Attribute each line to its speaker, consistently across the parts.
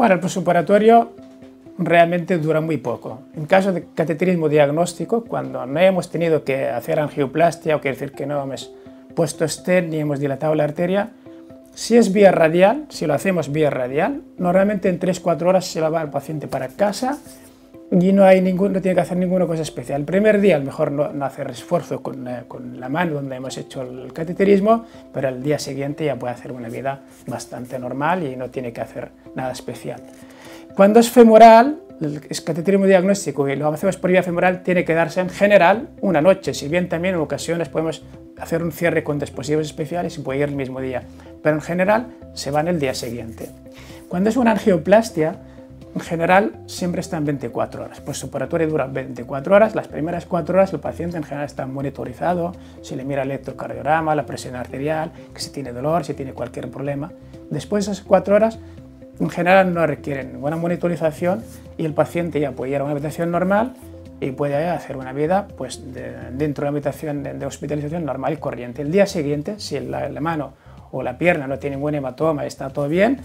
Speaker 1: Bueno, el posoperatorio realmente dura muy poco. En caso de cateterismo diagnóstico, cuando no hemos tenido que hacer angioplastia, o quiere decir que no hemos puesto stent ni hemos dilatado la arteria, si es vía radial, si lo hacemos vía radial, normalmente en 3-4 horas se va el paciente para casa y no, hay ningún, no tiene que hacer ninguna cosa especial. El primer día, a lo mejor no, hacer esfuerzo con, eh, con, la mano donde hemos hecho el cateterismo, pero el día siguiente ya puede hacer una vida bastante normal y no tiene que hacer nada especial. Cuando es femoral, el cateterismo diagnóstico y lo hacemos por vía femoral tiene que darse en general una noche, si bien también en ocasiones podemos hacer un cierre con dispositivos especiales y puede ir el mismo día, pero en general se va en el día siguiente. Cuando es una angioplastia, en general siempre está en 24 horas, pues su operatorio dura 24 horas, las primeras 4 horas el paciente en general está monitorizado, se le mira el electrocardiograma, la presión arterial, que si tiene dolor, si tiene cualquier problema. Después de esas 4 horas en general no requieren buena monitorización y el paciente ya puede ir a una habitación normal y puede hacer una vida pues, dentro de una habitación de, hospitalización normal y corriente. El día siguiente, si la, la, mano o la pierna no tiene buen hematoma está todo bien,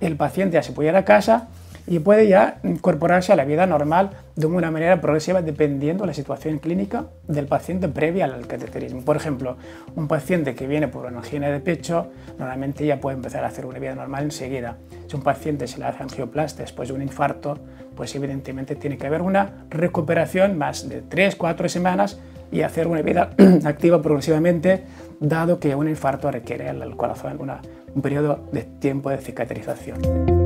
Speaker 1: el paciente ya se puede ir a casa y puede ya incorporarse a la vida normal de una manera progresiva dependiendo de la situación clínica del paciente previa al cateterismo. Por ejemplo, un paciente que viene por una angina de pecho normalmente ya puede empezar a hacer una vida normal enseguida. Si un paciente se le hace angioplastia después de un infarto, pues evidentemente tiene que haber una recuperación más de 3-4 semanas y hacer una vida activa progresivamente, dado que un infarto requiere al corazón un periodo de tiempo de cicatrización.